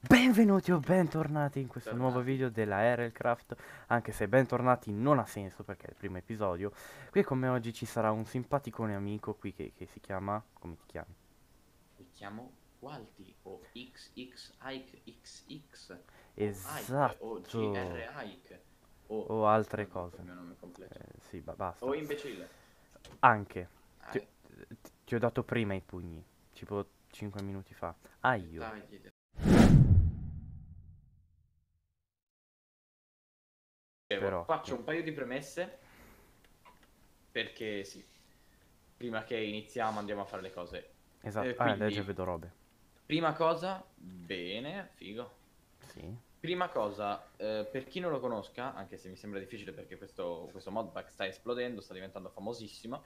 Benvenuti o bentornati in questo nuovo video della Aircraft Anche se bentornati non ha senso perché è il primo episodio. Qui con me oggi ci sarà un simpaticone amico qui che, che si chiama... come ti chiami? Mi chiamo Walti o XX Ike XX Esatto. O GR Ike. O, O altre cose. il mio nome completo. Eh, Sì, ba- basta. O imbecille. Anche. Ah, ti, ti- ti ho dato prima i pugni Tipo 5 minuti fa. Ah io. Dai, Però- Faccio un paio di premesse perché sì. Prima che iniziamo andiamo a fare le cose. Esatto, Eh, ah quindi- adesso vedo robe Prima cosa, bene, figo. Sì Prima cosa, eh, per chi non lo conosca, anche se mi sembra difficile perché questo, questo modpack sta esplodendo, sta diventando famosissimo.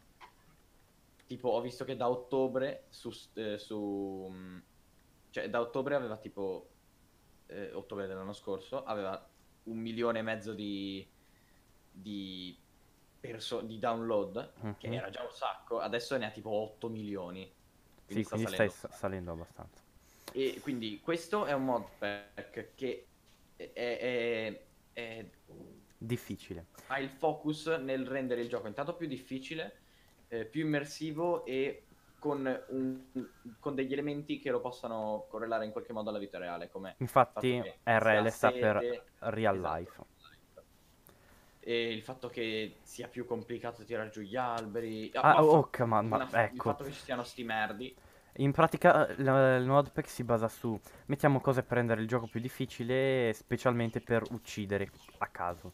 Tipo, ho visto che da ottobre su, eh, su mm, cioè da ottobre aveva tipo eh, ottobre dell'anno scorso aveva un milione e mezzo di di, perso- di download, che Mhm. era già un sacco, adesso ne ha tipo 8 milioni. Sì, sta quindi stai salendo. sa- salendo abbastanza E quindi questo è un modpack che è- è- è- Difficile ha il focus nel rendere il gioco intanto più difficile, eh, più immersivo e con, un- con degli elementi che lo possano correlare in qualche modo alla vita reale, come Infatti RL sta per sede- real esatto, life E il fatto che sia più complicato tirare giù gli alberi. Ah, fa- oh, che ma- ma- una- Il ecco. fatto che ci siano sti merdi. In pratica la- il modpack si basa su mettiamo cose per rendere il gioco più difficile, specialmente per uccidere a caso.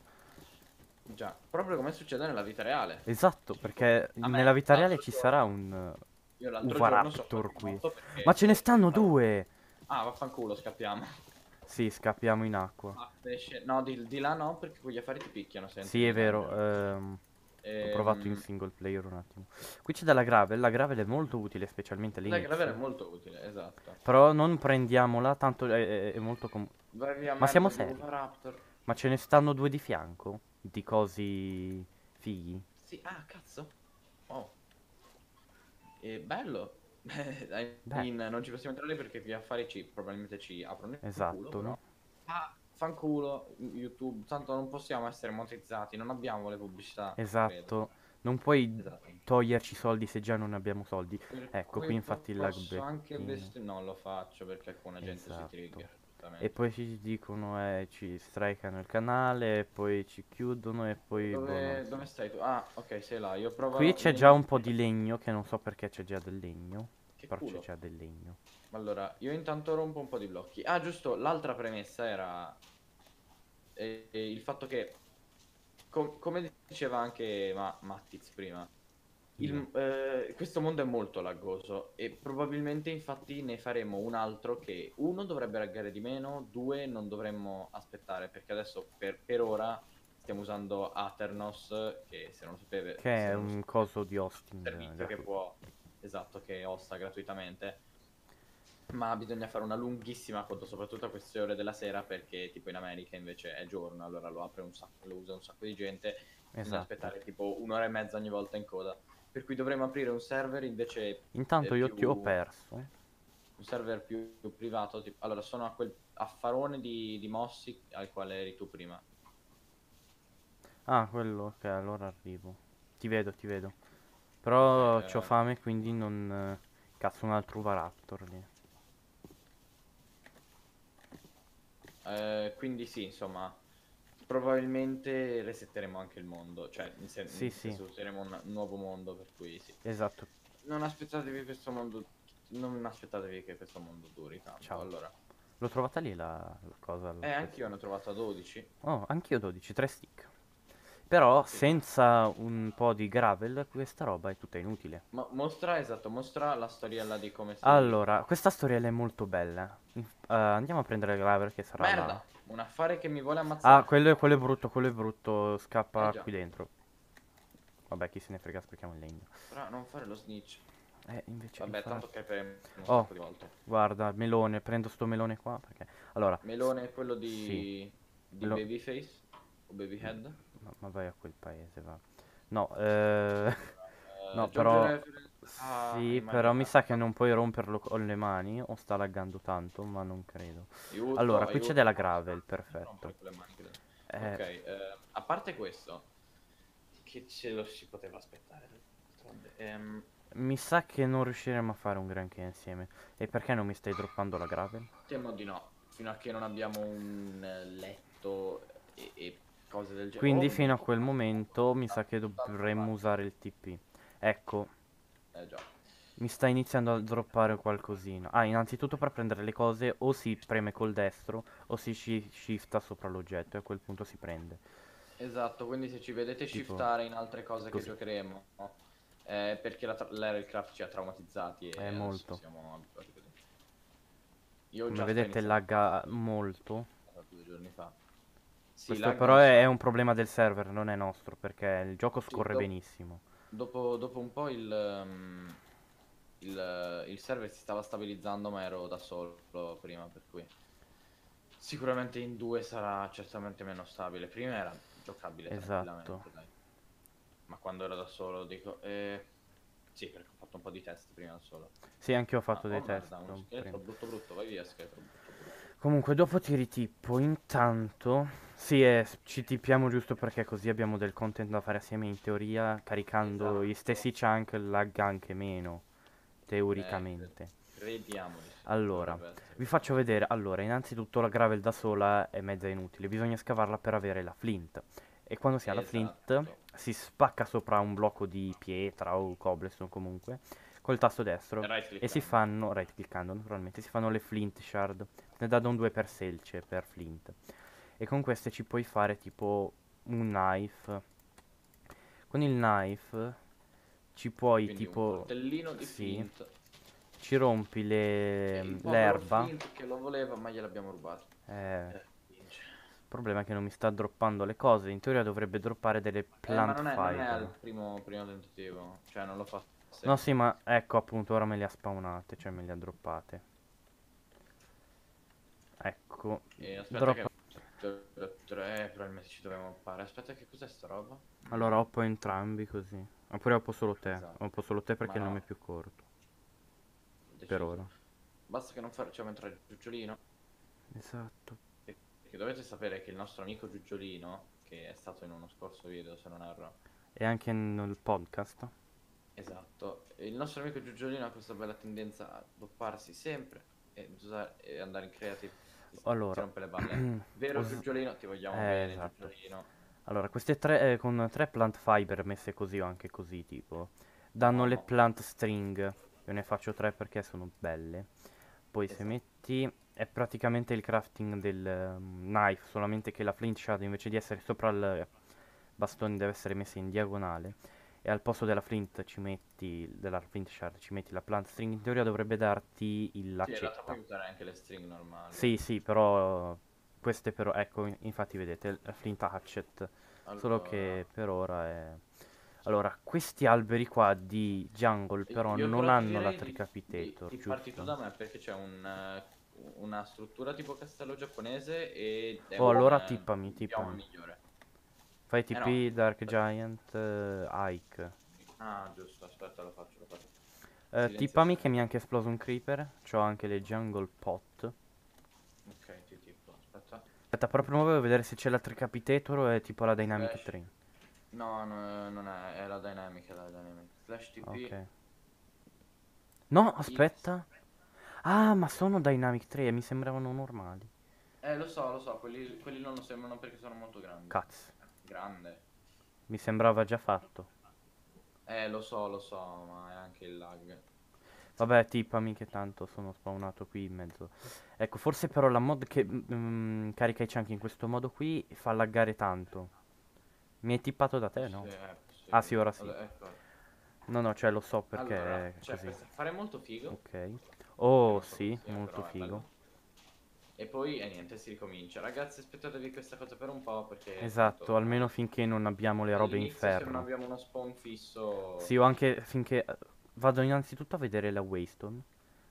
Già, proprio come succede nella vita reale. Esatto, perché me nella vita reale ci sarà un... Io l'altro Uvaraptor giorno sono qui. perché- Ma ce ne stanno due! Ah, vaffanculo, scappiamo. Sì, scappiamo in acqua. Ah, No, di, di là no, perché quegli affari ti picchiano sempre. Sì, è vero. ehm, Ho provato in Ehm, single player un attimo. Qui c'è della gravel, la gravel è molto utile, specialmente La all'inizio. gravel è molto utile, esatto. Però non prendiamola, tanto è, è- è molto... com- Vai via, Ma siamo seri? Raptor. Ma ce ne stanno due di fianco? Di cosi fighi? Sì, ah, cazzo. E bello. I Beh. mean, non ci possiamo entrare perché gli affari ci probabilmente ci aprono il Esatto, culo, però. no? Ah, fanculo YouTube, tanto non possiamo essere monetizzati, non abbiamo le pubblicità. credo. Esatto. Non puoi Esatto. toglierci soldi se già non abbiamo soldi. Per Ecco, qui infatti il lag posso anche vesti- Non lo faccio perché alcuna gente Esatto. si trigger. Giustamente. E poi ci dicono, eh, ci strikano il canale, e poi ci chiudono e poi... boh, Dove, so. dove stai tu? Ah, ok, sei là. Io provo. Qui c'è già un po' di legno, che non so perché c'è già del legno. Che Però c'è già del legno. Allora, io intanto rompo un po' di blocchi. Ah, giusto, l'altra premessa era eh, eh, il fatto che, com- come diceva anche Ma- Mattiz prima, il- eh, questo mondo è molto laggoso e probabilmente infatti ne faremo un altro che uno dovrebbe laggare di meno, due non dovremmo aspettare perché adesso per, per ora stiamo usando Aternos che se non lo sapete Che è un coso di hosting. servizio che può esatto che osta gratuitamente ma bisogna fare una lunghissima coda soprattutto a queste ore della sera perché tipo in America invece è giorno allora lo apre un sacco lo usa un sacco di gente bisogna Esatto. aspettare tipo un'ora e mezza ogni volta in coda per cui dovremmo aprire un server invece Intanto eh, io ti ho più- perso. un server più, più privato tipo allora sono a quel affarone di, di Mossi al quale eri tu prima Ah, quello, ok, allora arrivo. Ti vedo, ti vedo. Però Eh. c'ho fame, quindi non... eh, Cazzo, un altro Varaptor lì. Eh, quindi sì insomma probabilmente resetteremo anche il mondo cioè sen- Sì, sì. senso, useremo un nuovo mondo per cui sì Esatto. Non aspettatevi questo mondo. Non aspettatevi che questo mondo duri tanto. Ciao. Allora. L'ho trovata lì la, la cosa. Eh, anch'io ne ho trovato 12. Oh, anch'io 12, 3 stick. Però senza un po' di gravel questa roba è tutta inutile. Ma mostra, esatto, mostra la storiella di come si. Allora, questa storiella è molto bella. Eh, andiamo a prendere il gravel che sarà Merda! Un affare che mi vuole ammazzare. Ah, quello è, quello è brutto, quello è brutto. Scappa Eh qui dentro. Vabbè, chi se ne frega, sprechiamo il legno. Però non fare lo snitch. Eh, invece Vabbè, tanto creperemo un Oh. Guarda, melone, prendo sto melone qua perché... Allora, Melone è quello di. Sì. di Melo- Babyface? O Babyhead? ma, ma vai a quel paese, va. No, eh... Eh, No, però-. Ah, Sì, però mi sa che non puoi romperlo con le mani o sta laggando tanto, ma non credo. Aiuto, Allora, qui c'è della gravel, perfetto. Eh, Ok, eh, a parte questo, che ce lo si poteva aspettare. ehm, mi sa che non riusciremo a fare un granché insieme. E perché non mi stai droppando la gravel? temo di no, fino a che non abbiamo un letto e, e cose del genere. Quindi Oh, fino a quel momento mi sa che dovremmo usare il TP. Ecco, Eh già. mi sta iniziando a droppare qualcosina. Ah, innanzitutto per prendere le cose o si preme col destro o si shi- shifta sopra l'oggetto e a quel punto si prende. Esatto, quindi se ci vedete Tipo, shiftare in altre cose così. che giocheremo, no? è perché la tra- l'Aircraft ci ha traumatizzati e Eh, adesso molto. siamo abituati così. Io Come vedete lagga molto. due giorni fa. Sì, Questo però è, è un problema del server, non è nostro, perché il gioco scorre do- benissimo. Dopo, dopo un po' il, ehm, il, il server si stava stabilizzando, ma ero da solo prima, per cui sicuramente in due sarà certamente meno stabile. Prima era giocabile Esatto. Ma quando ero da solo dico, eh, sì, perché ho fatto un po' di test prima da solo. Sì, anche io ho fatto Ah, dei oh, test. merda, uno brutto brutto, vai via scheletro brutto. Comunque, dopo ti ritippo. Intanto, sì, eh, ci tippiamo giusto perché così abbiamo del content da fare assieme. In teoria, caricando gli Esatto. stessi chunk, lagga anche meno. Teoricamente. Crediamo di sì. Allora, vi faccio vedere. Allora, innanzitutto la gravel da sola è mezza inutile. Bisogna scavarla per avere la flint. E quando si ha la flint, Esatto. si spacca sopra un blocco di pietra o cobblestone comunque. Col tasto destro. Right E si fanno, right cliccando naturalmente, si fanno le flint shard. Ne danno un 2 per selce, per flint. E con queste ci puoi fare tipo un knife. Con il knife ci puoi Quindi un tipo... di sì, flint. ci rompi le- povero l'erba. Che lo voleva, ma gliel'abbiamo rubato. Eh, Eh, il problema è che non mi sta droppando le cose. In teoria dovrebbe droppare delle Eh, ma plant non è, non è al primo, primo tentativo. Cioè, non lo fa sempre. No, sì, ma ecco appunto, ora me le ha spawnate, cioè me le ha droppate. Ecco, E aspetta droppa- che... Tre, probabilmente ci dobbiamo fare. Aspetta, che cos'è sta roba? Allora oppo entrambi così. Oppure oppo solo te. Esatto. Oppo solo te perché Ma il nome no. è più corto. Per Deciso. ora. Basta che non facciamo entrare il Giugiolino. Esatto. Perché dovete sapere che il nostro amico Giugiolino, che è stato in uno scorso video, se non erro. E anche nel podcast. Esatto. Il nostro amico Giugiolino ha questa bella tendenza a dopparsi sempre e, e andare in creative. Allora. Si rompe le balle. Vero Us- Giugiolino? Ti vogliamo Eh, bene, esatto. Giugiolino. Allora, queste tre, eh, con tre plant fiber messe così o anche così, tipo, danno le No. plant string. Io ne faccio tre perché sono belle. Poi se Esatto. metti, è praticamente il crafting del ehm, knife, solamente che la flint shard invece di essere sopra il bastone deve essere messa in diagonale. E al posto della flint ci metti, della flint shard ci metti la plant string. In teoria dovrebbe darti il Sì, in realtà l'accetta. puoi usare anche le string normali. Sì, sì, però queste però, ecco, in- infatti vedete, la flint hatchet. Solo Allora, che per ora è... Allora, questi alberi qua di jungle però io non però hanno la di- tricapitator, Di, di parti tu giusto? da me perché c'è un, una struttura tipo castello giapponese e Oh, allora tippami, bioma tippami. migliore. Fai Eh TP Dark Giant eh, Ike. Ah, giusto, aspetta, lo faccio, lo faccio. Eh, Silenzio tippami che mi è anche esploso un creeper. C'ho anche le jungle pot. Ok, ti tipo, aspetta. Aspetta, prima volevo vedere se c'è la tricapitator o è tipo la dynamic Flash. train. No, no, non è, è la dynamic, è la dynamic. Slash TP. Ok. No, aspetta. Ah, ma sono dynamic 3 mi sembravano normali. Eh, lo so, lo so, quelli, quelli non lo sembrano perché sono molto grandi. Cazzo. Grande. Mi sembrava già fatto. Eh, lo so, lo so, ma è anche il lag. Vabbè, tippami che tanto sono spawnato qui in mezzo. Ecco, forse però la mod che mm, carica i chunk in questo modo qui fa laggare tanto. Mi hai tippato da te, no? Sì, è possibile. Ah, sì, ora sì. Allora, ecco. No, no, cioè lo so perché Allora, è cioè, per fare molto figo. Ok. Oh, sì, molto è figo. E poi, e niente, si ricomincia. Ragazzi, aspettatevi questa cosa per un po' perché... Esatto, appunto, almeno finché non abbiamo le robe in all'inizio, Se non ferro. abbiamo uno spawn fisso... Sì, o anche finché... eh, Vado innanzitutto a vedere la Waystone.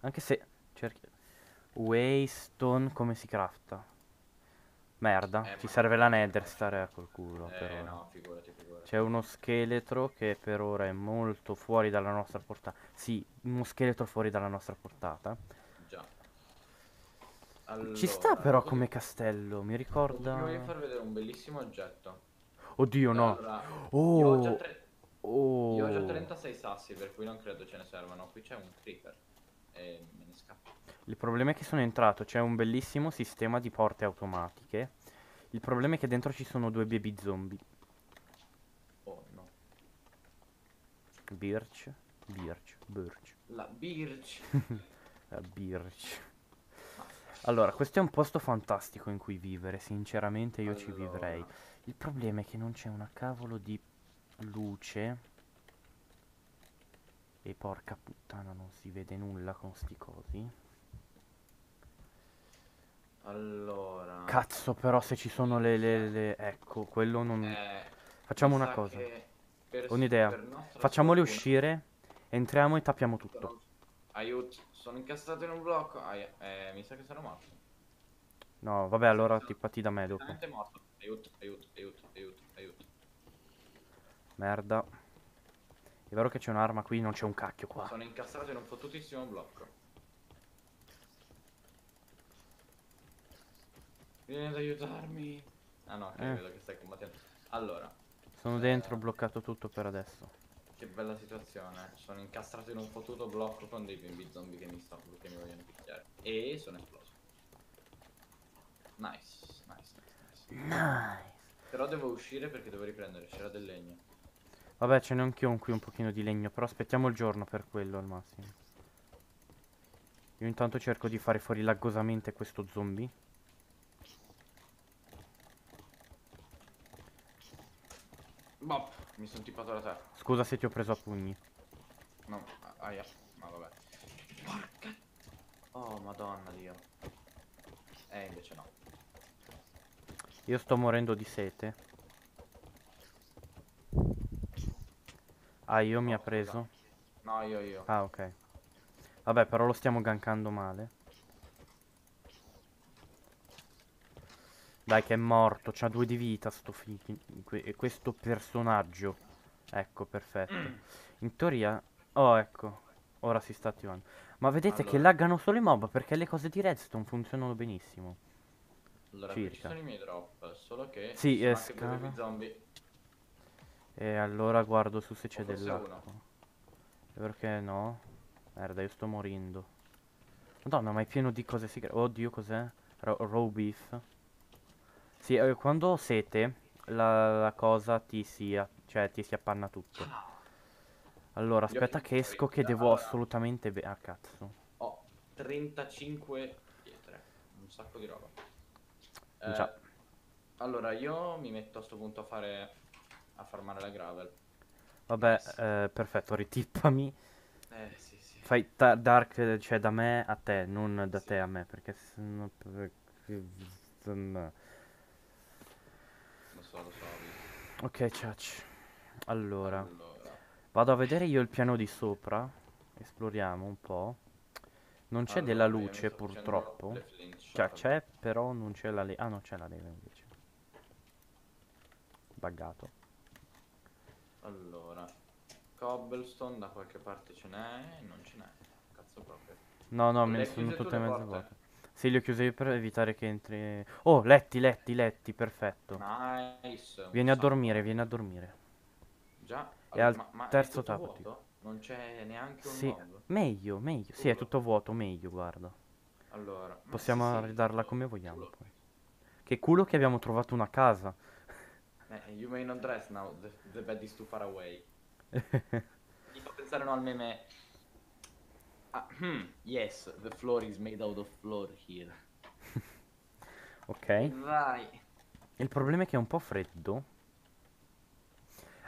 Anche se... cerchi- Waystone come si crafta? Merda, Eh, ci serve la Nether stare a col culo Eh ora. no, figurati, figurati. C'è uno scheletro che per ora è molto fuori dalla nostra portata. Sì, uno scheletro fuori dalla nostra portata. Già. Ci sta Allora, però come castello, mi ricorda... voglio far vedere un bellissimo oggetto. Oddio no. Allora, io ho Oh, tre- Io ho già oh. 36 sassi, per cui non credo ce ne servano. Qui c'è un creeper. E me ne scappo. Il problema è che sono entrato, c'è un bellissimo sistema di porte automatiche. Il problema è che dentro ci sono due baby zombie. Oh no. Birch, Birch, Birch, La birch. eh, Birch. Allora, questo è un posto fantastico in cui vivere, sinceramente io ci vivrei. Allora, Il problema è che non c'è una cavolo di luce. E porca puttana, non si vede nulla con sti cosi. Allora. Cazzo, però se ci sono le... le- le- Ecco, quello non... Eh, Facciamo una sa cosa. Un'idea. sfortuna- uscire, entriamo e tappiamo tutto. Aiuto, sono incastrato in un blocco. Aia, eh, mi sa che sono morto. No, vabbè, allora ti patti da me dopo. Morto. Aiuto, aiuto, aiuto, aiuto, aiuto. Merda. È vero che c'è un'arma qui, non c'è un cacchio qua. Sono incastrato in un fottutissimo blocco. Vieni ad aiutarmi. Ah no, che Eh. vedo che stai combattendo. Allora, Sono dentro, ho bloccato tutto per adesso. Che bella situazione. Sono incastrato in un fottuto blocco con dei bimbi zombie che mi stanno che mi vogliono picchiare. E sono esploso. Nice, nice, nice, nice. Nice. Però devo uscire perché devo riprendere, c'era del legno. Vabbè, ce n'è anch'io un qui un pochino di legno, però aspettiamo il giorno per quello al massimo. Io intanto cerco di fare fuori laggosamente questo zombie. Bop, mi sono tippato la terra. Scusa se ti ho preso a pugni. No, a- aia, ma vabbè. Porca. Oh, madonna dio. Eh, invece no. Io sto morendo di sete. Ah, io mi Oh, ha preso. No, io, io. Ah, ok. Vabbè, però lo stiamo gankando male. Dai, che è morto. C'ha due di vita sto questo personaggio. Ecco, perfetto. In teoria... Oh, ecco. Ora si sta attivando. Ma vedete che Allora. laggano solo i mob perché le cose di redstone funzionano benissimo. Allora, circa. sono i miei drop, solo che Sì, sono eh, anche due scava. baby zombie. E allora guardo su se c'è dell'acqua. Perché no? Merda, io sto morendo. Madonna, ma è pieno di cose segrete. Oddio, cos'è? Raw beef. Sì, eh, quando ho sete, la, la cosa ti si, cioè, ti si appanna tutto. Allora, aspetta che esco che devo allora. assolutamente... be- ah, cazzo. Ho 35 pietre, un sacco di roba. Eh, Già. Allora, io mi metto a sto punto a fare... a farmare la gravel. Vabbè, Nice. eh, perfetto, ritippami. Eh, sì, sì. Fai ta- dark, cioè da me a te, non da Sì. te a me, perché sennò... Lo so, lo so. Ok, ciao. Allora... Allora. Vado a vedere io il piano di sopra. Esploriamo un po'. Non c'è della Allora, mi luce purtroppo. Cioè c'è, però non c'è la leva. Ah no, c'è la leva invece. Buggato. Allora, cobblestone da qualche parte ce n'è, non ce n'è. Cazzo proprio. No, no, me ne sono tutte mezze porte? Sì, li ho chiusi per evitare che entri... Oh, letti, letti, letti, perfetto. Nice. Vieni a dormire, vieni a dormire. Già. È al ma, ma terzo tappo? Non c'è neanche un Sì, mob. meglio, meglio. Sì, è tutto vuoto, meglio, guarda. Allora, Possiamo sì, ridarla come vogliamo culo. poi. Che culo che abbiamo trovato una casa. Eh, you may not dress now, the, the bed is too far away. Mi fa pensare no al meme. Ah, hmm, yes, the floor is made out of floor here. ok. Vai. Il problema è che è un po' freddo.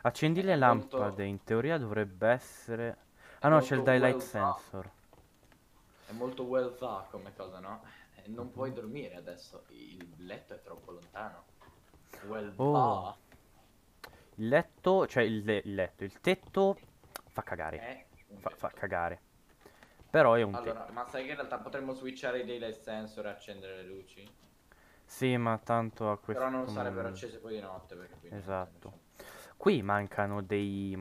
Accendi È le molto- lampade, in teoria dovrebbe essere... Ah no, c'è il daylight well sensor. È molto well thought come cosa, no? Eh, Non puoi dormire adesso, il letto è troppo lontano. Well Oh. Il letto, cioè il, il letto, il tetto fa cagare. Fa, fa cagare. Però è un Allora, ma sai che in realtà potremmo switchare i daylight sensor e accendere le luci? Sì, ma tanto a questo Però non sarebbero mondo- accese poi di notte perché Esatto. Qui mancano dei...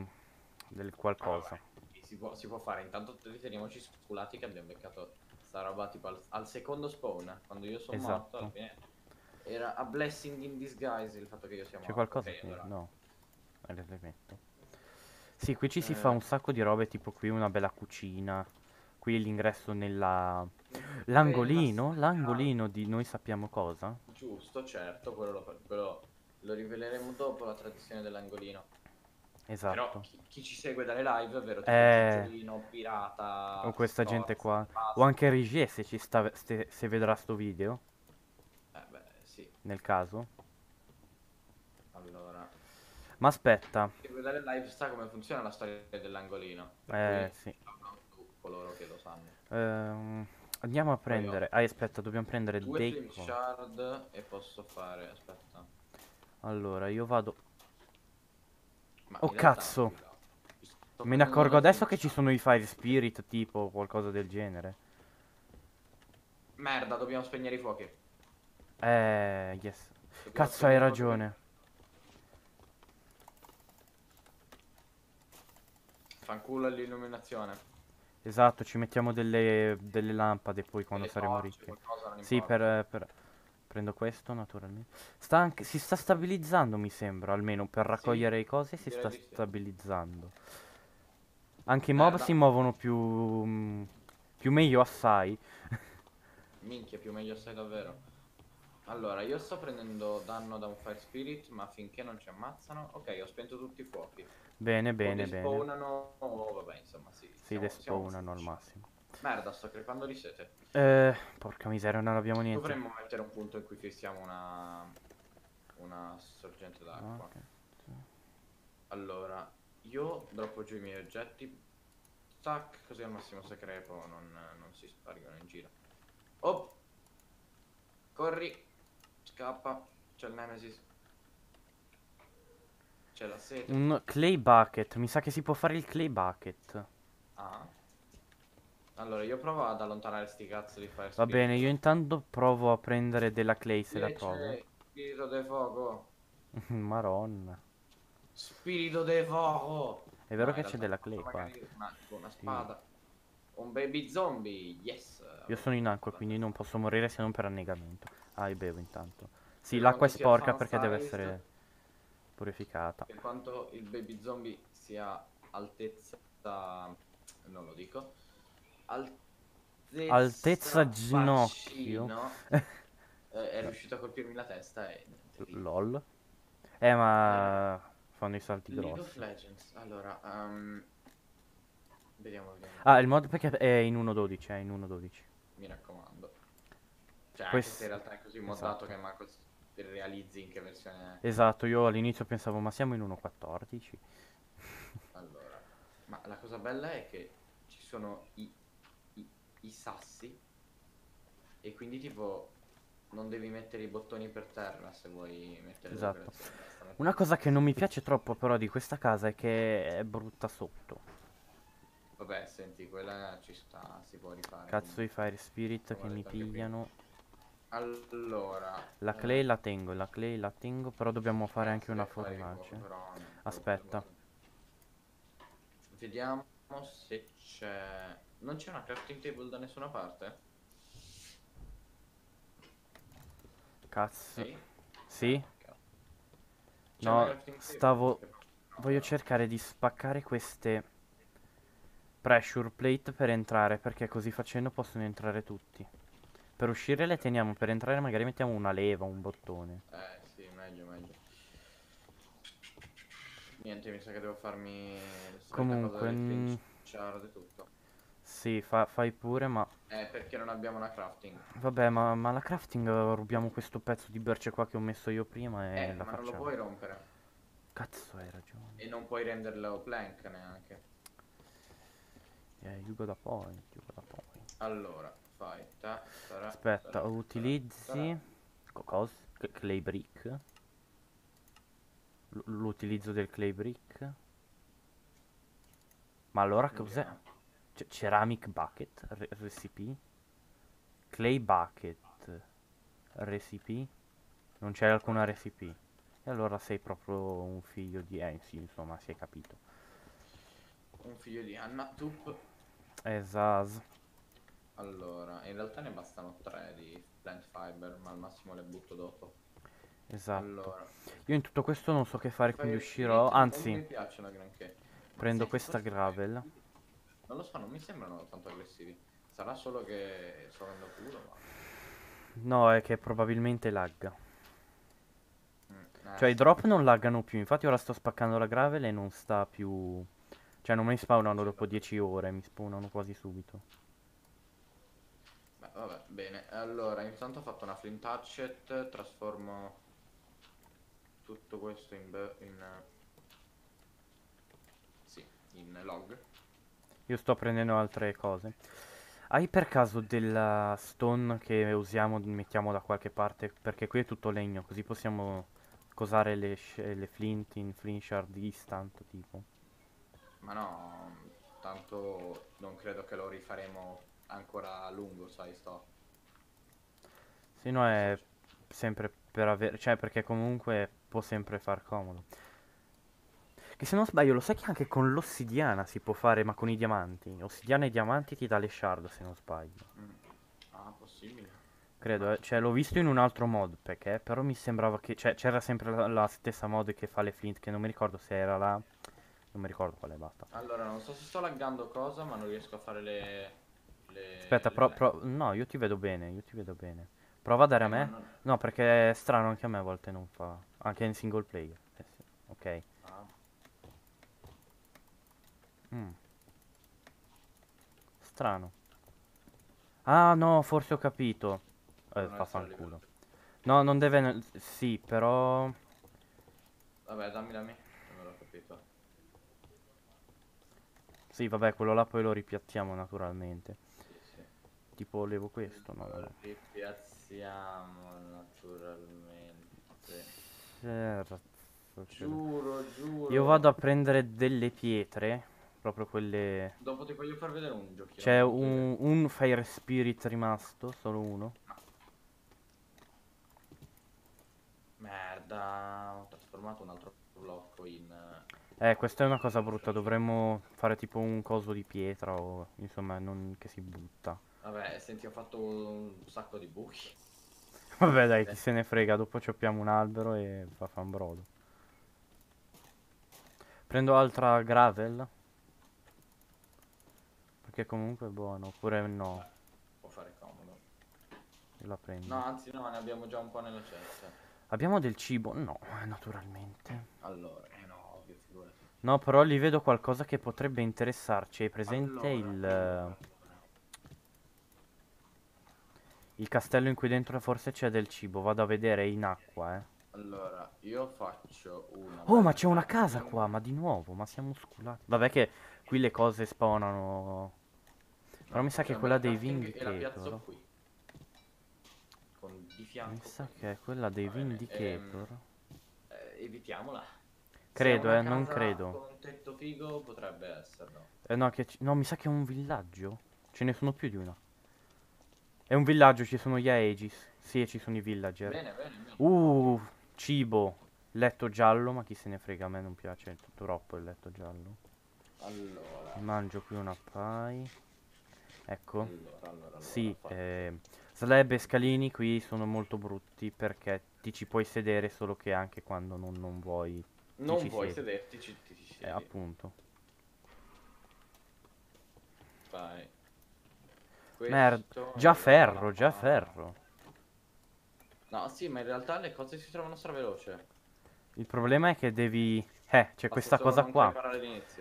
del qualcosa. Vabbè, si, può, si può fare. Intanto riteniamoci sculati che abbiamo beccato sta roba tipo al, al secondo spawn. Quando io sono Esatto. morto, alla fine era a blessing in disguise il fatto che io sia morto. C'è qualcosa Ok, qui? allora. No. Metto. Sì, qui ci si fa Eh. un sacco di robe, tipo qui una bella cucina. Qui l'ingresso nella... L'angolino? L'angolino di noi sappiamo cosa? Giusto, certo, quello lo, quello lo riveleremo dopo la tradizione dell'angolino. Però Esatto. chi, chi ci segue dalle live, ovvero tipo Eh. Cicciolino, Pirata, O questa Storz, gente qua. O anche Rigier se ci sta... ste- se vedrà sto video, Eh beh, sì. nel caso. Allora, Ma aspetta. chi segue dalle live sa come funziona la storia dell'angolino. Eh, sì. Coloro che lo sanno. Ehm, andiamo a prendere... Ah, aspetta, dobbiamo prendere Due dei... co- shard e posso fare, aspetta. Allora, io vado... Ma Oh, cazzo. Me ne accorgo due adesso che ci sono i Fire Spirit, tipo qualcosa del genere. Merda, dobbiamo spegnere i fuochi. Eh, yes. Dobbiamo Cazzo, hai ragione. Fanculo all'illuminazione. Esatto, ci mettiamo delle, delle lampade poi quando Delle saremo torce, ricchi. Sì, per, per- Prendo questo, naturalmente. Sta anche... Si sta stabilizzando, mi sembra, almeno per raccogliere i cose si sta sì. stabilizzando. Anche i mob Merda. si muovono più... mm, più meglio assai. Minchia, più meglio sei davvero. Allora, io sto prendendo danno da un Fire Spirit, ma finché non ci ammazzano... Ok, ho spento tutti i fuochi. Bene, bene, bene. despawnano, o vabbè, insomma, sì. Si siamo- despawnano al massimo. Merda, sto crepando di sete. Eh, porca miseria, non abbiamo niente. Dovremmo mettere un punto in cui fissiamo una... Una sorgente d'acqua. Ok. Allora, io droppo giù i miei oggetti. Tac, così al massimo se crepo non, non si spargono in giro. Oh! Corri! Scappa! C'è il Nemesis. C'è la sete. Un clay bucket, mi sa che si può fare il clay bucket. Ah. Allora, io provo ad allontanare sti cazzo di Fire Va bene, io intanto provo a prendere della clay se la Invece, trovo. Spirito de fuoco. Maronna. Spirito de fuoco. È vero No, che in c'è della clay qua. Una, una spada. Un baby zombie. Yes. Io sono in acqua, quindi non posso morire se non per annegamento. Ah, io bevo intanto. Sì, Per l'acqua è sporca perché deve essere purificata. Per quanto il baby zombie sia altezza... Non lo dico. Altezza... Altezza ginocchio. bacino, eh, è riuscito a colpirmi la testa e... LOL. Eh, ma fanno i salti League of grossi. Legends. Allora, ehm, vediamo, vediamo. Ah, il mod perché è in 1.12, è in 1.12. Cioè, Quest- se in realtà è così moddato esatto. che manco realizzi in che versione è. Esatto, io all'inizio pensavo, ma siamo in 1.14? Allora, ma la cosa bella è che ci sono i, i- i sassi e quindi tipo non devi mettere i bottoni per terra se vuoi mettere Esatto. Una cosa che non mi piace troppo però di questa casa è che è brutta sotto. Vabbè, senti, quella ci sta, si può rifare. Cazzo i Fire Spirit che mi anche qui. Allora, La eh, clay la tengo, la clay la tengo, però dobbiamo fare anche una fornace. però Aspetta. Vediamo se c'è... Non c'è una crafting table da nessuna parte? Cazzo. Sì? Sì? C'è No, stavo- Voglio cercare di spaccare queste pressure plate per entrare, perché così facendo possono entrare tutti. Per uscire le teniamo, per entrare magari mettiamo una leva, un bottone. Eh sì, meglio, meglio. Niente, mi sa che devo farmi... Comunque, cosa mm, e tutto. Sì, fa- fai pure, ma... Eh, perché non abbiamo una crafting. Vabbè, ma, ma la crafting eh, rubiamo questo pezzo di berce qua che ho messo io prima e Eh, la ma non lo facciamo. puoi rompere. Cazzo, hai ragione. E non puoi renderlo plank neanche. Eh, you got a point, you got a point. Allora, fai... Ta, tara, Aspetta, tara, utilizzi... Cos? Clay brick. L'utilizzo del clay brick. Ma allora cos'è? Ceramic bucket? Re- recipe? Clay bucket. recipe? Non c'è alcuna recipe. E allora sei proprio un figlio di... Eh, sì, insomma, si è capito. Un figlio di Anna Tup. Esas. Allora, in realtà ne bastano tre di plant fiber, ma al massimo le butto dopo. Esatto. Allora, Io in tutto questo non so che fare, quindi uscirò. Mi Anzi, piacciono granché. prendo Sì, questa gravel. Non lo so, non mi sembrano tanto aggressivi. Sarà solo che sto avendo culo, ma... No, è che probabilmente lagga. Mm, eh, Cioè i drop non laggano più, infatti ora sto spaccando la gravel e non sta più... Cioè non mi spawnano dopo 10 ore, mi spawnano quasi subito. Vabbè, bene. Allora, intanto ho fatto una flint hatchet, trasformo tutto questo in... in sì, in log. Io sto prendendo altre cose. Hai per caso della stone che usiamo, mettiamo da qualche parte? Perché qui è tutto legno, così possiamo cosare le, le flint in flint shard instant, tipo. Ma no, tanto non credo che lo rifaremo ancora a lungo, sai, sto... Se no è sempre per avere... Cioè perché comunque può sempre far comodo. Che se non sbaglio lo sai che anche con l'ossidiana si può fare, ma con i diamanti. Ossidiana e diamanti ti dà le shard se non sbaglio. Mm. Ah, possibile. Credo, eh. Cioè l'ho visto in un altro mod, perché però mi sembrava che... Cioè c'era sempre la, la stessa mod che fa le flint, che non mi ricordo se era la... Non mi ricordo quale, basta. Allora, non so se sto laggando cosa, ma non riesco a fare le... le Aspetta, le pro- pro- no, io ti vedo bene, io ti vedo bene. Prova a dare a Eh, ma me. non- No, perché è strano, anche a me a volte non fa. Anche in single player. Eh sì, Ok. ah, Mm. Strano. Ah no, forse ho capito. Eh, fa fanculo. No, non deve... Sì, però... Vabbè, dammi, dammi. Non l'ho capito. Sì, vabbè, quello là poi lo ripiattiamo naturalmente. Tipo, levo questo, no? Lo no. ripiazziamo naturalmente. Certo. Giuro, giuro. Io vado a prendere delle pietre, proprio quelle... Dopo ti voglio far vedere un giochino. C'è un, un Fire Spirit rimasto, solo uno. Merda, ho trasformato un altro blocco in... eh, Eh, questa è una cosa brutta, dovremmo fare tipo un coso di pietra o insomma non che si butta. Vabbè, senti, ho fatto un sacco di buchi. Vabbè dai, chi se ne frega, dopo cioppiamo un albero e fa fan brodo. Prendo altra gravel. Perché comunque è buono, oppure no, Può fare comodo. io la prendo. No, anzi no, ne abbiamo già un po' nella cesta. Abbiamo del cibo? No, eh, naturalmente. Allora, eh no, ovvio, figurati. No, però lì vedo qualcosa che potrebbe interessarci. Hai presente Allora, il... allora. Il castello in cui dentro forse c'è del cibo, vado a vedere è in acqua, eh. Allora, io faccio una... Oh, ma c'è una casa qua, ma di nuovo, ma siamo sculati. Vabbè che qui le cose spawnano. Però mi sa che C'è quella dei Vindicator. Con di fianco. Mi sa che è quella dei Vindicator. Eh, evitiamola. Credo, è eh, non credo. Con un tetto figo potrebbe esserlo. Eh no, che no, mi sa che è un villaggio. Ce ne sono più di una. È un villaggio, ci sono gli Aegis. Sì, ci sono i villager. Bene, bene, bene. Uh, cibo. Letto giallo, ma chi se ne frega, a me non piace troppo il letto giallo. Allora, mangio qui una pie. Ecco. allora, allora, Sì, eh, slab e scalini qui sono molto brutti perché ti ci puoi sedere solo che anche quando non, non vuoi. non vuoi sederti, ci, ti, ti Eh, siedi. appunto. Vai. Merda, Questo già è ferro, già ferro. No, sì, ma in realtà le cose si trovano straveloce. Il problema è che devi... Eh, c'è questa cosa qua.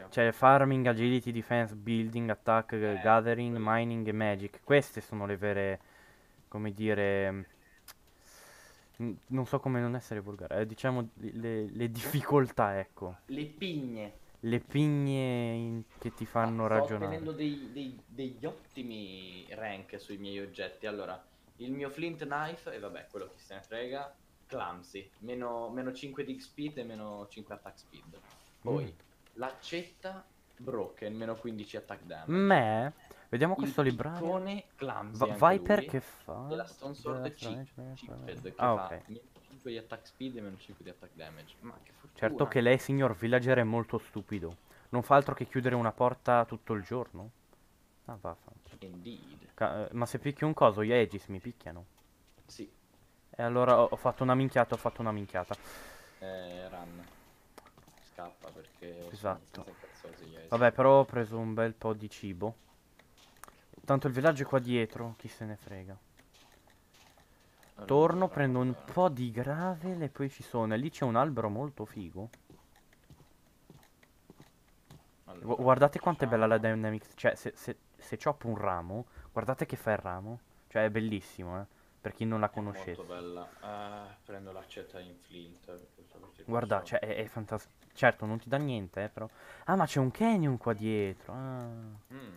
C'è farming, agility, defense, building, attack, Eh, gathering, quello. mining e magic. Queste sono le vere, come dire, non so come non essere volgare, eh, diciamo le, le difficoltà, ecco. Le pigne le pigne in... che ti fanno ah, ragionare. Sto ottenendo dei, dei, degli ottimi rank sui miei oggetti. Allora, il mio flint knife, e vabbè, quello che se ne frega, clumsy, meno, meno 5 di speed e meno 5 attack speed. Poi, mm. l'accetta broken, meno 15 attack damage. Me? Vediamo questo il librario. Il clumsy Va Viper lui, che fa? E la stone sword chip, chipped, che ah, fa. 5 di attack speed e meno 5 di attack damage. Ma che fortuna. Certo che lei, signor villager, è molto stupido. Non fa altro che chiudere una porta tutto il giorno. Ah, vaffanculo. Eh, ma se picchio un coso, gli Aegis mi picchiano. Sì. E allora ho fatto una minchiata, ho fatto una minchiata. Eh, run. Scappa perché... Esatto. Vabbè, però ho preso un bel po' di cibo. Tanto il villaggio è qua dietro, chi se ne frega. Torno, prendo un po' di gravel e poi ci sono. E lì c'è un albero molto figo. Allora, Gu- guardate quanto è bella la dynamics. Cioè, se, se, se choppo un ramo, guardate che fa il ramo. Cioè, è bellissimo, eh. Per chi non la È conoscesse. molto bella. Ah, prendo l'accetta in flint. Guarda, cioè, è, fantastico. Certo, non ti dà niente, eh, però. Ah, ma c'è un canyon qua dietro. Ah. Mm.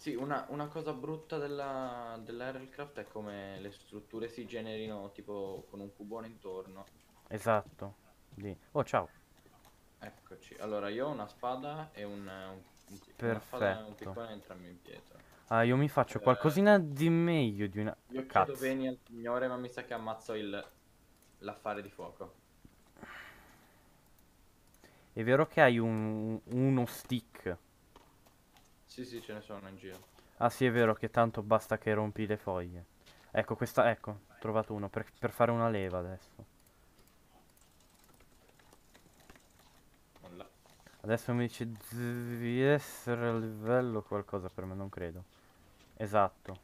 Sì, una, una cosa brutta della, dell'Aircraft è come le strutture si generino tipo con un cubone intorno. Esatto. Lì. Oh, ciao. Eccoci. Allora, io ho una spada e un, un, un- una spada e un Perfetto. piccone entrambi in pietra. Ah, io mi faccio Eh. qualcosina di meglio di una... Io chiedo Cazzo. al signore, ma mi sa che ammazzo il l'affare di fuoco. È vero che hai un, uno stick. Sì, sì, ce ne sono in giro. Ah sì, è vero che tanto basta che rompi le foglie. Ecco, questa, ecco, ho trovato uno per, per fare una leva adesso. Adesso mi dice devi essere a livello qualcosa per me, non credo. Esatto.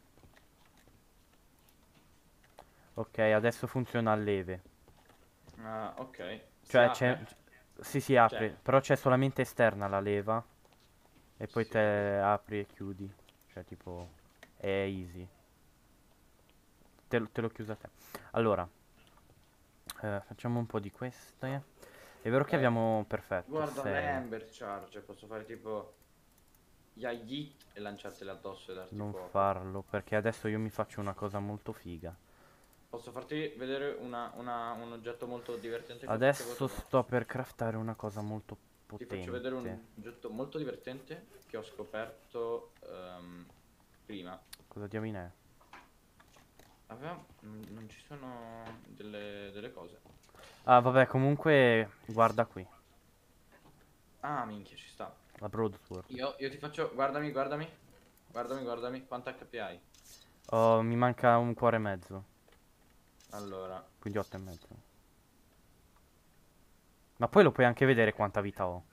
Ok, adesso funziona a leve. Ah, ok. Si Cioè apre? c'è... Sì, si apre, Cioè- però c'è solamente esterna la leva. E poi te apri e chiudi. Cioè tipo... È easy. Te, lo- te l'ho chiusa te. Allora. eh, facciamo un po' di queste. È vero che Eh, abbiamo... Perfetto. Guarda l'Ember Charge, posso fare tipo Yayit e lanciartele addosso e darti Non fuoco. farlo, perché adesso io mi faccio una cosa molto figa. Posso farti vedere una- una- un oggetto molto divertente Adesso sto per craftare una cosa molto Ti potente. faccio vedere un oggetto molto divertente che ho scoperto ehm, prima. Cosa diamine è? Aveva... Non ci sono delle, delle cose. Ah, vabbè, comunque guarda qui. Ah, minchia, ci sta. La broadsword. Io, io ti faccio... Guardami, guardami. Guardami, guardami. Quanto HP hai? Oh, mi manca un cuore e mezzo. Allora, Quindi otto e mezzo. Ma poi lo puoi anche vedere quanta vita ho.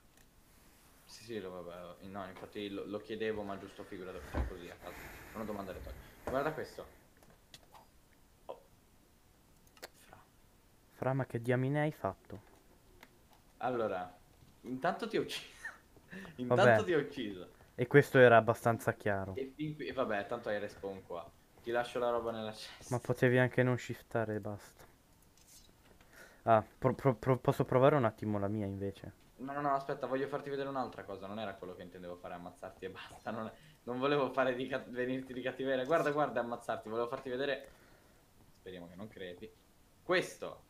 Sì, sì, lo, vabbè, no, infatti lo, lo chiedevo, ma giusto figura cioè così a caso. Una domanda retorica. Guarda questo. Oh. Fra. Fra, ma che diamine hai fatto? Allora, intanto ti ho ucciso. Vabbè. intanto ti ho ucciso. E questo era abbastanza chiaro. E, qui- e vabbè, tanto hai respawn qua. Ti lascio la roba nella chest. Ma potevi anche non shiftare e basta. Ah, pro- pro- pro- posso provare un attimo la mia invece? No, no, no, aspetta, voglio farti vedere un'altra cosa. Non era quello che intendevo fare, ammazzarti e basta. Non, non volevo fare di venirti di cattiveria. Guarda, guarda, ammazzarti. Volevo farti vedere. Speriamo che non crepi. Questo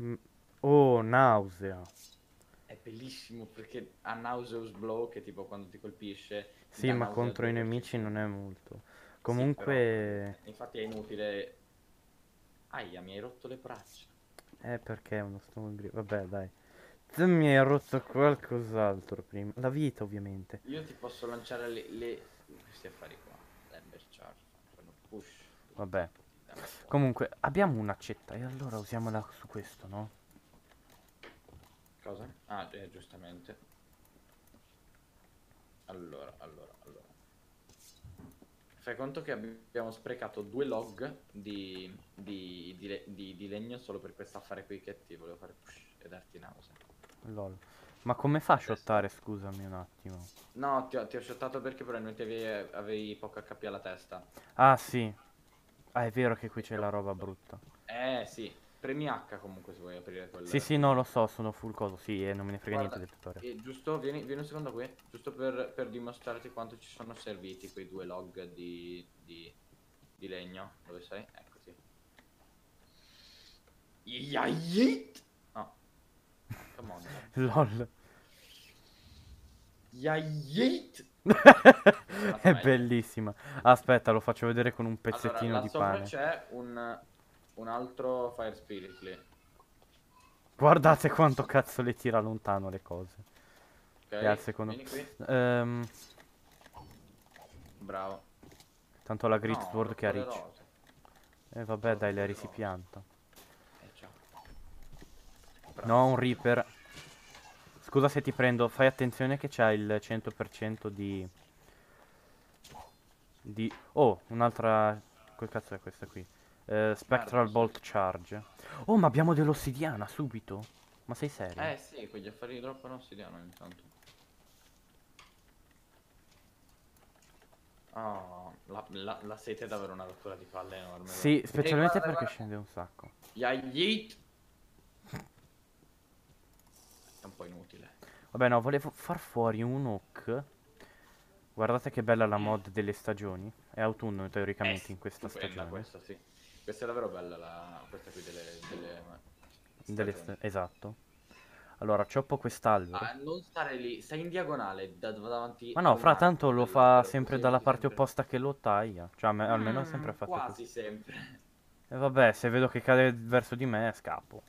Mm, Oh, nausea. è bellissimo perché ha Nauseous Blow, che tipo quando ti colpisce. Sì, ma contro i nemici ci- non è molto. Sì, Comunque... però, infatti è inutile. Aia, mi hai rotto le braccia. Eh, perché è uno grigio? Vabbè, dai. Tu mi hai rotto qualcos'altro prima. La vita, ovviamente. Io ti posso lanciare le. le... questi affari qua. L'Ember Charge. Fanno push. Vabbè. Comunque, abbiamo un'accetta e allora usiamola su questo, no? Cosa? Ah, eh, giustamente. Allora, allora, allora. Fai conto che abbiamo sprecato due log di, di, di di legno solo per questo affare qui che ti volevo fare push e darti nausea. Lol. Ma come fa a shottare, scusami un attimo? No, ti ho, ti ho shottato perché probabilmente avevi, avevi poco HP alla testa. Ah, sì. Ah, è vero che qui c'è la roba brutta. Eh, sì. Premi H comunque se vuoi aprire quel... Sì, sì, no, lo so, sono full coso, sì, e non me ne frega Guarda, niente del tutorial. E giusto, vieni, vieni un secondo qui, giusto per, per dimostrarti quanto ci sono serviti quei due log di, di, di legno. Dove sei? Eccoti. Yayit! No. Come on. Lol. Yayit! È bellissima. Aspetta, lo faccio vedere con un pezzettino allora, di sopra pane. c'è un, un altro Fire Spirit lì. Guardate quanto cazzo le tira lontano le cose. Ok, E al secondo-. Ehm, Bravo. tanto la Grit No, Sword che ha le rose. E vabbè, dai, Larry si pianta. Eh. No, un Reaper. Scusa se ti prendo, fai attenzione che c'ha il 100% di... Di... Oh, un'altra... Quel cazzo è questa qui? Eh, Spectral. Bolt Charge. Oh, ma abbiamo dell'ossidiana subito? Ma sei serio? Eh sì, quegli affari di troppo non si diano intanto. Oh, la, la, la sete è davvero una rottura di palle enorme. Sì, guarda. specialmente guarda, perché guarda. scende un sacco. Ya yeet. È un po' inutile. Vabbè, no, volevo far fuori un hook. Guardate che bella la mod delle stagioni. È autunno teoricamente Eh, in questa stagione. questa, sì. Questa è davvero bella, la... questa qui delle... delle... Delle esatto. Allora, cioppo quest'albero. Ah, non stare lì, stai in diagonale da, davanti Ma no, fra tanto lo fa sempre dalla parte sempre- opposta che lo taglia. Cioè, me- almeno è Mm, sempre fatto Quasi così. sempre. E vabbè, se vedo che cade verso di me, scappo.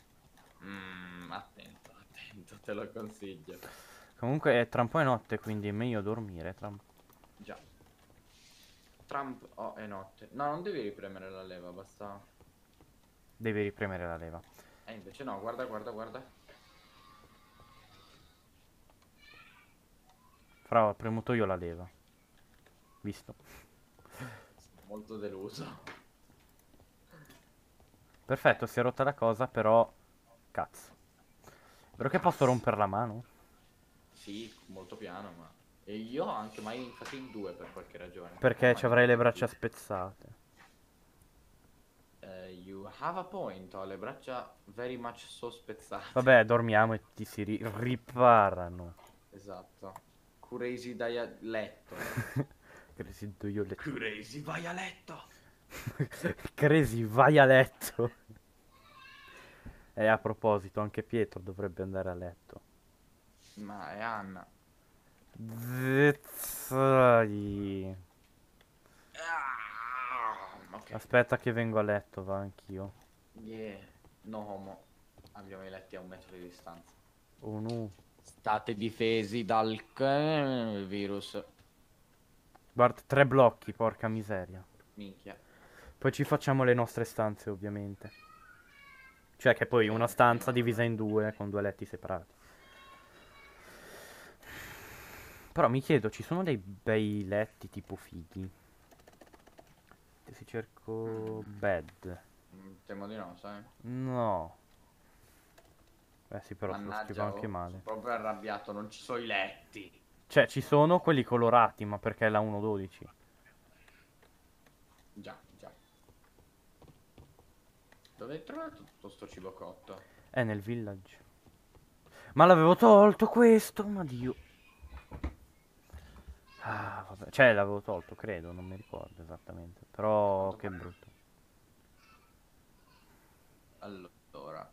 Mm, attento, attento, te lo consiglio. Comunque è tra un po' è notte, quindi è meglio dormire. Tra... un- Già. Trump, oh, è notte. No, non devi ripremere la leva, basta... Devi ripremere la leva. Eh, invece no, guarda, guarda, guarda. Fra, ho premuto io la leva. Visto. Molto deluso. Perfetto, si è rotta la cosa, però... Cazzo. Vero che posso rompere la mano? Sì, molto piano, ma... E io ho anche mai fatto in due per qualche ragione. Perché ci avrai le braccia spezzate. Eh, you have a point, ho le braccia very much so spezzate. Vabbè, dormiamo e ti si ri- riparano. Esatto. Crazy da letto. Crazy, do you let- Crazy, vai a letto! Crazy, vai a letto. E a proposito, anche Pietro dovrebbe andare a letto. Ma è Anna. Zizzai. Ah, ok. Aspetta che vengo a letto, va anch'io. Yeah. No homo. Abbiamo i letti a un metro di distanza. Oh no. State difesi dal virus. Guarda, tre blocchi, porca miseria. Minchia. Poi ci facciamo le nostre stanze, ovviamente. Cioè che poi una stanza divisa in due, con due letti separati. Però mi chiedo, ci sono dei bei letti tipo fighi? Se cerco bed. Mm, Temo di no, sai? No. Beh sì, però te lo Mannaggia, scrivo anche oh, male. sono proprio arrabbiato, non ci sono i letti. Cioè, ci sono quelli colorati, ma perché è la 1.12? Già, già. Dove hai trovato tutto sto cibo cotto? È nel village. Ma l'avevo tolto questo, ma dio. Vabbè. Cioè, l'avevo tolto, credo, non mi ricordo esattamente. Però, Quanto che pare? brutto. Allora.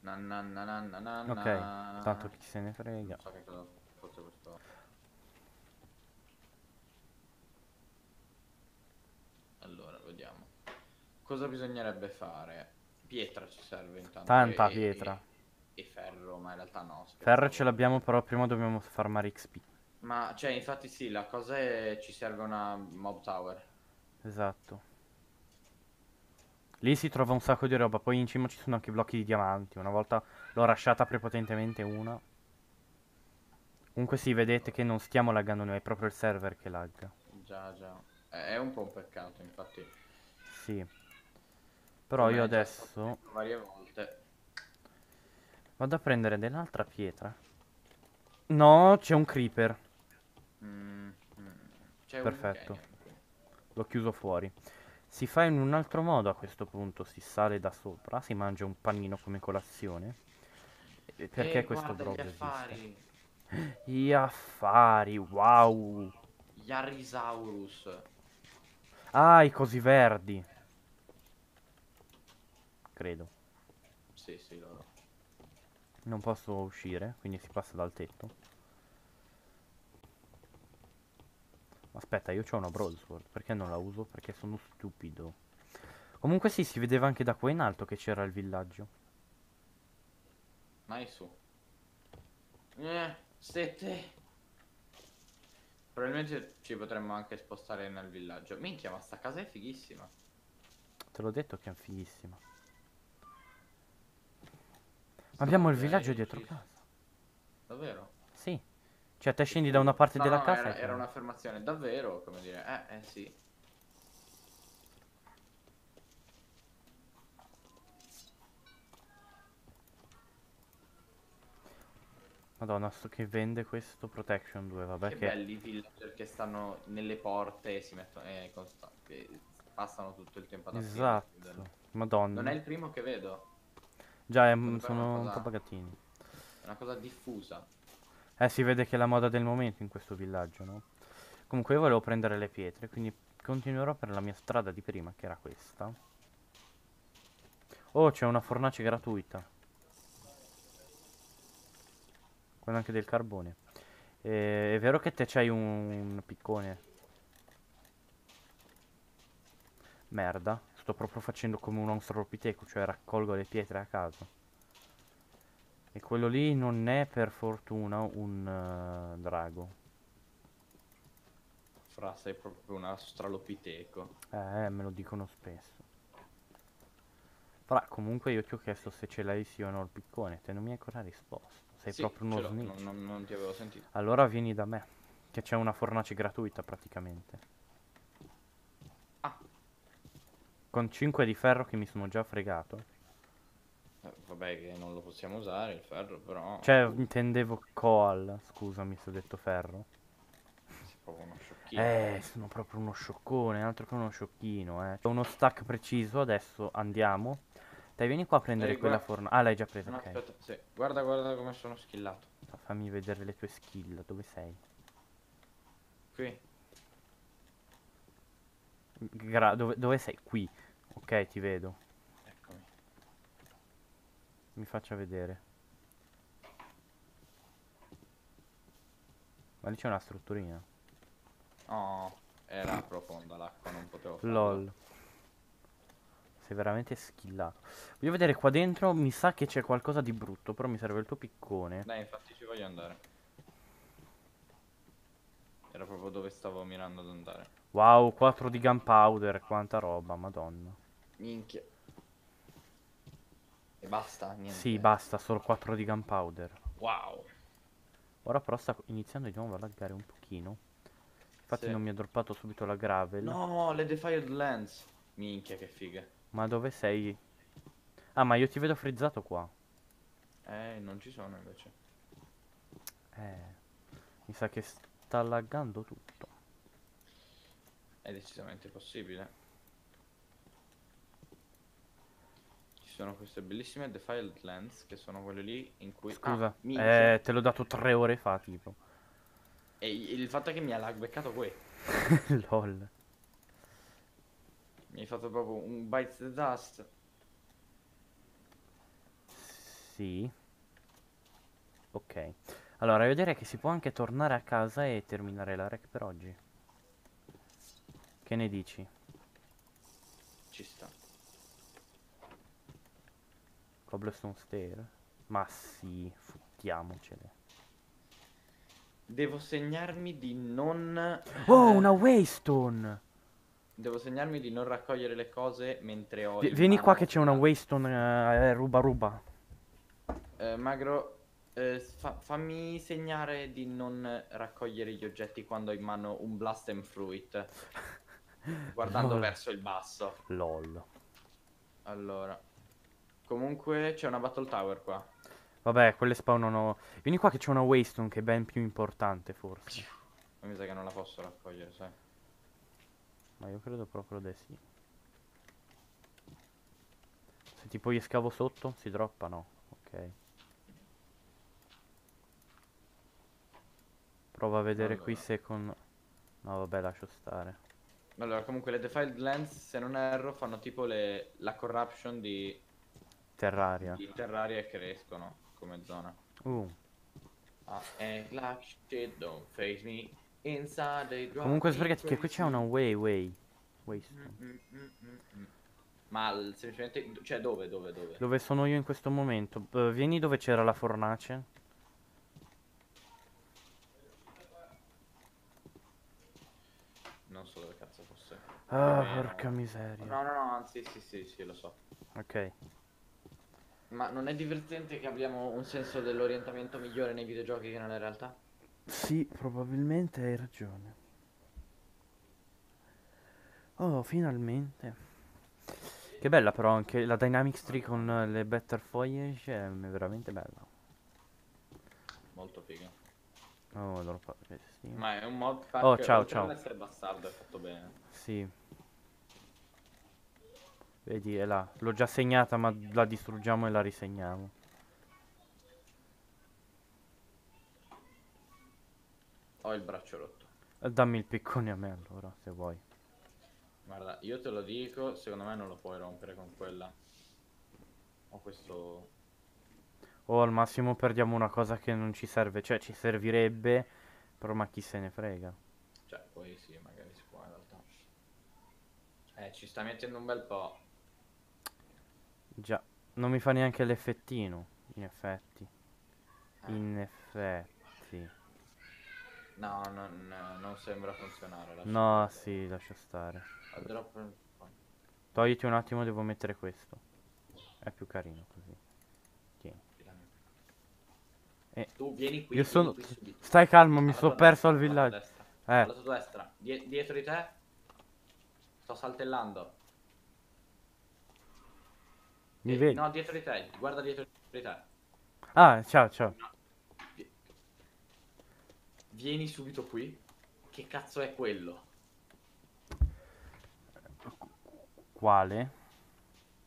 Na na na na na na Ok, tanto chi se ne frega. So cosa questo. Allora, vediamo. Cosa bisognerebbe fare? Pietra ci serve intanto. Tanta e- pietra. E, e ferro, ma in realtà no. Ferro ce l'abbiamo, però prima dobbiamo farmare XP. Ma, cioè, infatti sì, la cosa è... ci serve una mob tower. Esatto. Lì si trova un sacco di roba, poi in cima ci sono anche i blocchi di diamanti. Una volta l'ho rasciata prepotentemente una. Comunque sì, vedete che non stiamo laggando noi, è proprio il server che lagga. Già, già. È un po' un peccato, infatti. Sì. Però Come io adesso Varie volte. vado a prendere dell'altra pietra. No, c'è un creeper. Mm, mm. C'è un Perfetto. L'ho chiuso fuori. Si fa in un altro modo a questo punto, si sale da sopra, si mangia un panino come colazione. E Perché Eh, questo blog gli esiste? affari. Gli affari, wow. Gli Arisaurus. Ah, i cosi verdi. Credo. Sì, sì, loro. Non posso uscire, quindi si passa dal tetto. Aspetta, io ho una broadsword. Perché non la uso? Perché sono stupido. Comunque sì, si vedeva anche da qua in alto che c'era il villaggio. Mai su. Eh, sette. Probabilmente ci potremmo anche spostare nel villaggio. Minchia, ma sta casa è fighissima. Te l'ho detto che è fighissima. Ma abbiamo il villaggio dietro casa. Davvero? Cioè, te scendi da una parte No, della no, casa Era, era un'affermazione. Davvero? Come dire? Eh, eh, sì. Madonna, sto che vende questo Protection 2, vabbè che che... belli i villager che stanno nelle porte e si mettono. Eh, che passano tutto il tempo ad. Esatto. Madonna. Non è il primo che vedo. Già, è- sono un po' pagatini. È una cosa diffusa. Eh, si vede che è la moda del momento in questo villaggio, no? Comunque io volevo prendere le pietre, quindi continuerò per la mia strada di prima, che era questa. Oh, c'è una fornace gratuita. Quella anche del carbone. Eh, è vero che te c'hai un piccone? Merda, sto proprio facendo come un australopiteco, cioè raccolgo le pietre a caso. E quello lì non è per fortuna un eh, drago. Fra sei proprio un astralopiteco. Eh, me lo dicono spesso. Però comunque io ti ho chiesto se ce l'hai sì o no il piccone, te non mi hai ancora risposto. Sei Sì, proprio uno snitch. Non- non ti avevo sentito. Allora vieni da me, che c'è una fornace gratuita praticamente. Ah. Con 5 di ferro che mi sono già fregato. Vabbè che non lo possiamo usare il ferro, però... Cioè, intendevo coal, scusami se ho detto ferro. Sei proprio uno sciocchino. Eh, sono proprio uno scioccone, altro che uno sciocchino, eh. Ho uno stack preciso, adesso andiamo. Dai, vieni qua a prendere Eh, quella fornace. Ah, l'hai già presa, No, ok. aspetta, sì. Guarda, guarda come sono skillato. Fammi vedere le tue skill, dove sei? Qui. Gra- dove, dove sei? Qui. Ok, ti vedo. Mi faccia vedere. Ma lì c'è una strutturina. Oh, era profonda l'acqua, non potevo farlo. LOL. Sei veramente skillato. Voglio vedere qua dentro, mi sa che c'è qualcosa di brutto, però mi serve il tuo piccone. Dai, infatti ci voglio andare. Era proprio dove stavo mirando ad andare. Wow, 4 di gunpowder, quanta roba, madonna. Minchia. E basta, niente. Sì, basta, solo 4 di gunpowder. Wow. Ora però sta iniziando di nuovo a laggare un pochino. Infatti Sì. non mi ha droppato subito la gravel. No, le Defiled Lands. Minchia, che fighe. Ma dove sei? Ah, ma io ti vedo frizzato qua. Eh, non ci sono invece. Eh, mi sa che sta laggando tutto. È decisamente possibile. Sono queste bellissime Defiled Lands che sono quelle lì in cui... Scusa, Ah, eh, te l'ho dato tre ore fa, tipo. E il fatto è che mi ha beccato qui. LOL. Mi hai fatto proprio un bite the dust. Sì. Ok. Allora, io direi che si può anche tornare a casa e terminare la rec per oggi. Che ne dici? Ci sta. Cobblestone Stair? Ma sì, fottiamocele. Devo segnarmi di non... Oh, una Waystone! Devo segnarmi di non raccogliere le cose mentre ho... In vieni qua che c'è una Waystone eh, ruba ruba. Eh, Magro, eh, fa- fammi segnare di non raccogliere gli oggetti quando ho in mano un Blast and Fruit. Guardando Lol. verso il basso. LOL. Allora. Comunque c'è una Battle Tower qua. Vabbè, quelle spawnano... Vieni qua che c'è una Waystone che è ben più importante forse. Ma mi sa che non la posso raccogliere, sai. Ma io credo proprio di sì. Se tipo gli scavo sotto, si droppa? No. Ok. Prova a vedere qui Allora. se con... No, vabbè, lascio stare. Allora, comunque le Defiled Lands, se non erro, fanno tipo le- la corruption di, Terraria. di Terraria crescono come zona. Uh, Ah, act like shit, don't face me. Inside they drive Comunque sbrigati che qui c'è una way way. Waystone. Mm, mm, mm, mm, mm. Ma semplicemente, cioè dove, dove, dove? Dove sono io in questo momento? Eh, vieni dove c'era la fornace. Non so dove cazzo fosse. Ah, porca miseria. No, no, no, anzi, sì, sì, sì, lo so. Ok. Ma non è divertente che abbiamo un senso dell'orientamento migliore nei videogiochi che nella realtà? Sì, probabilmente hai ragione. Oh, finalmente. Che bella però anche la Dynamics Tree con le Better Foliage è veramente bella. Molto figo. Oh, allora fa- eh, sì. Ma è un mod pack Oh, ciao, ciao. essere bastardo, è fatto bene. Sì. Vedi, è là. L'ho già segnata, ma la distruggiamo e la risegniamo. Ho il braccio rotto. Eh, Dammi il piccone a me allora, se vuoi. Guarda, io te lo dico, secondo me non lo puoi rompere con quella. Ho questo... O al massimo perdiamo una cosa che non ci serve. Cioè, ci servirebbe, però ma chi se ne frega. Cioè, poi sì, magari si può in realtà. Eh, ci sta mettendo un bel po'. Già, non mi fa neanche l'effettino, in effetti. Eh. In effetti. No, non, non sembra funzionare. No, perdere. sì, lascia stare. Drop- Togliti un attimo, devo mettere questo. È più carino così. Tieni. Eh, Tu vieni qui, Io sono... qui. Stai calmo, mi sono perso al destra, alla villaggio. tua destra, Eh, Alla tua destra, Die- dietro di te. Sto saltellando. Mi Eh, vedi? No, dietro di te, guarda dietro di te. Ah, ciao, ciao. Vi- Vieni subito qui. Che cazzo è quello? Quale?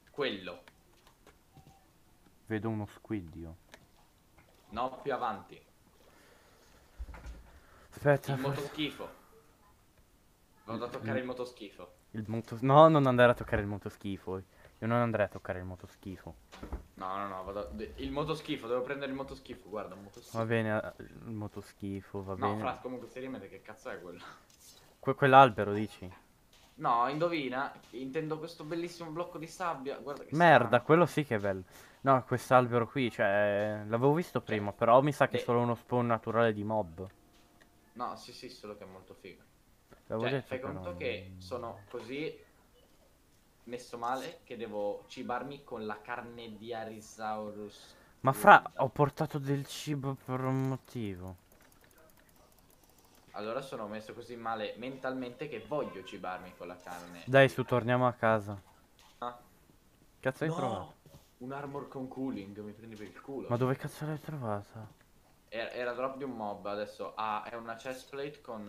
Quello. Vedo uno squidio. No, più avanti. Aspetta, Il motoschifo. Vado a toccare il motoschifo. il moto... No, non andare a toccare il motoschifo. Io non andrei a toccare il motoschifo. No, no, no, vado... Il motoschifo, devo prendere il motoschifo, guarda, un motoschifo. Va bene, eh, il motoschifo, va No, bene. fra, comunque seriamente che cazzo è quello? Que- quell'albero, dici? No, indovina, intendo questo bellissimo blocco di sabbia, guarda che Merda, strano. quello sì che è bello. No, quest'albero qui, cioè, l'avevo visto prima, però mi sa che è solo uno spawn naturale di mob. No, sì, sì, solo che è molto figo. L'avevo Cioè, fai conto non- che sono così messo male che devo cibarmi con la carne di Arisaurus. Ma fra, ho portato del cibo per un motivo. Allora sono messo così male mentalmente che voglio cibarmi con la carne. Dai, su, torniamo a casa. Ah. Cazzo hai No! trovato? Un armor con cooling, mi prendi per il culo. Ma dove cazzo l'hai trovata? Era, era drop di un mob, adesso ah, è una chestplate con...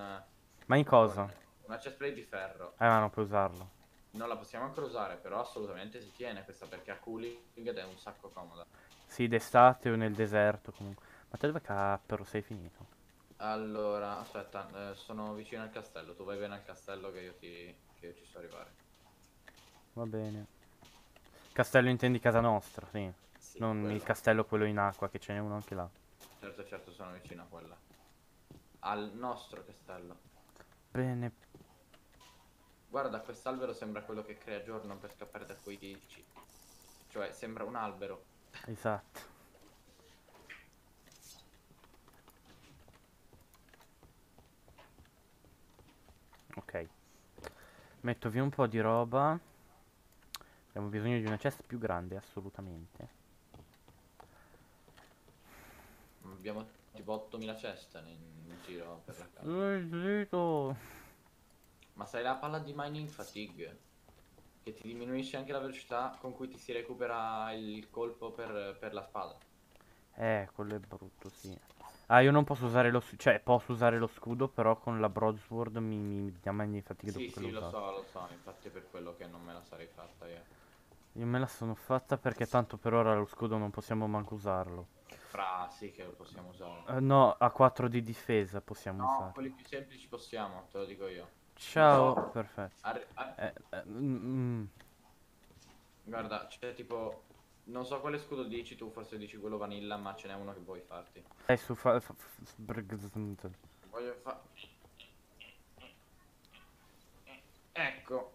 Ma in cosa? Una chestplate di ferro. Eh, ma non puoi usarlo. Non la possiamo ancora usare, però assolutamente si tiene questa perché ha cooling ed è un sacco comoda. Sì, d'estate o nel deserto comunque. Ma te dove cappero sei finito? Allora, aspetta, eh, sono vicino al castello. Tu vai bene al castello che io ti che io ci so arrivare. Va bene. Castello intendi casa nostra, sì. Sì, non il quello. castello quello in acqua, che ce n'è uno anche là. Certo, certo, sono vicino a quella. Al nostro castello. Bene. Guarda, quest'albero sembra quello che crea giorno per scappare da quei dici. Cioè, sembra un albero. Esatto. Ok. Metto via un po' di roba. Abbiamo bisogno di una cesta più grande, assolutamente. Abbiamo tipo 8000 ceste in, in giro per la casa. Ma sai la palla di mining fatigue? Che ti diminuisce anche la velocità con cui ti si recupera il colpo per, per la spada. Eh, quello è brutto, sì. Ah, io non posso usare lo... s- Cioè, posso usare lo scudo, però con la broadsword mi, mi, mi dà mani di fatica Sì, dopo sì, lo usato. so, lo so, infatti è per quello che non me la sarei fatta io. Io me la sono fatta perché tanto per ora lo scudo non possiamo manco usarlo. Fra, sì che lo possiamo usare. Eh, no, a 4 di difesa possiamo No, usare. quelli più semplici possiamo, te lo dico io. Ciao, no. perfetto. Ar eh, eh, mm, mm. Guarda, c'è tipo... Non so quale scudo dici tu, forse dici quello vanilla, ma ce n'è uno che vuoi farti. Dai, su fa... fa Voglio fa... Ecco.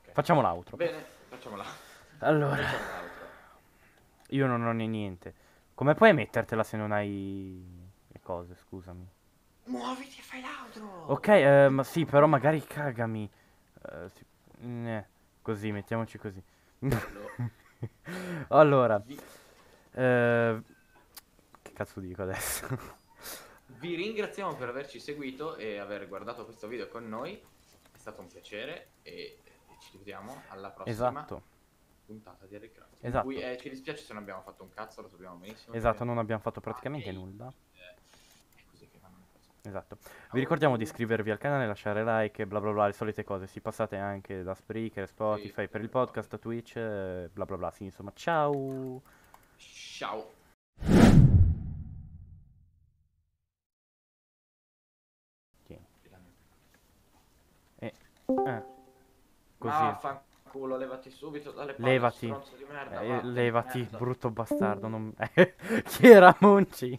Okay. Facciamo l'altro. Bene, facciamola. Allora. Facciamo io non ho niente. Come puoi mettertela se non hai cose, scusami? Muoviti e fai l'altro. Ok, eh, ma sì, però magari cagami. Eh, sì, eh, così, mettiamoci così. allora, eh, che cazzo dico adesso? vi ringraziamo per averci seguito e aver guardato questo video con noi. È stato un piacere e ci vediamo alla prossima esatto, puntata di Recraft. Esatto. Cui, eh, ci dispiace se non abbiamo fatto un cazzo, lo sappiamo benissimo. esatto, perché- non abbiamo fatto praticamente Ah, nulla. eh, È così che vanno le cose. Esatto. Vi ricordiamo di iscrivervi al canale, lasciare like, bla bla bla, le solite cose. Si passate anche da Spreaker, Spotify per il podcast, Twitch, eh, bla bla bla. Sì, insomma, ciao. Ciao. Tieni. Eh, così. Ah, fanculo, levati subito dalle palle, Levati. merda, Eh, va, levati, merda. brutto bastardo. Non... Chi era Monci?